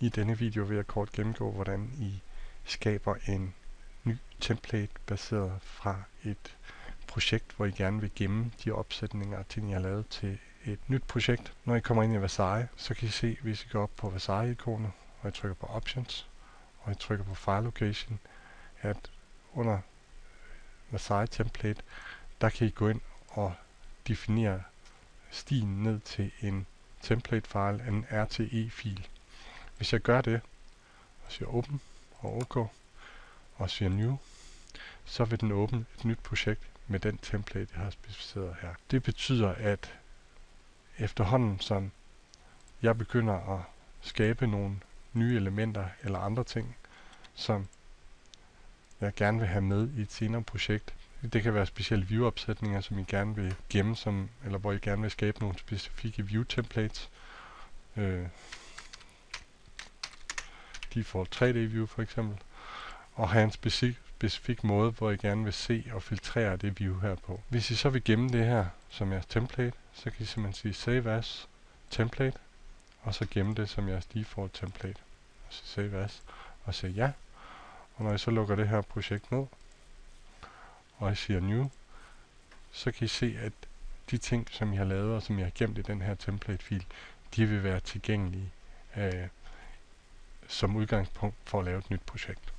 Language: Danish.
I denne video vil jeg kort gennemgå, hvordan I skaber en ny template baseret fra et projekt, hvor I gerne vil gemme de opsætninger ting, I har lavet til et nyt projekt. Når I kommer ind i Versailles, så kan I se, hvis I går op på Versailles-ikonet, og I trykker på Options, og I trykker på File Location, at under Versailles Template, der kan I gå ind og definere stien ned til en template file, en RTE-fil. Hvis jeg gør det, og siger Open og OK, og siger New, så vil den åbne et nyt projekt med den template, jeg har specificeret her. Det betyder, at efterhånden som jeg begynder at skabe nogle nye elementer eller andre ting, som jeg gerne vil have med i et senere projekt. Det kan være specielle view-opsætninger, som I gerne vil gemme, som, eller hvor I gerne vil skabe nogle specifikke view-templates. Øh, default 3D-view for eksempel. Og have en specifik, specifik måde, hvor I gerne vil se og filtrere det view her på. Hvis I så vil gemme det her som jeres template, så kan I simpelthen sige save as template, og så gemme det som jeres default template. Og så save as, og sige ja. Og når I så lukker det her projekt ned, og I siger new, så kan I se, at de ting, som I har lavet, og som I har gemt i den her template-fil, de vil være tilgængelige øh, som udgangspunkt for at lave et nyt projekt.